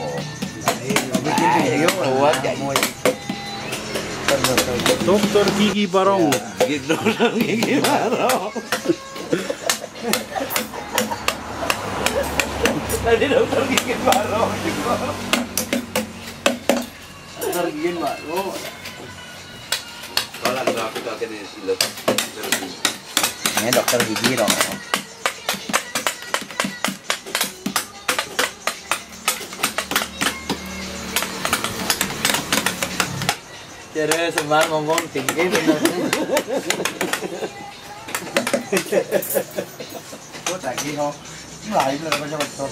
Ya. Dokter Gigi Barong. Gitu dong gigi barong. Tadi dokter gigi barong. Dokter gigi barong. Kalau aku tak kena silap. Ini dokter gigi dong. Cere sembar ngomong tinggi bener. Kok tadi ho? Lain lah macam itu.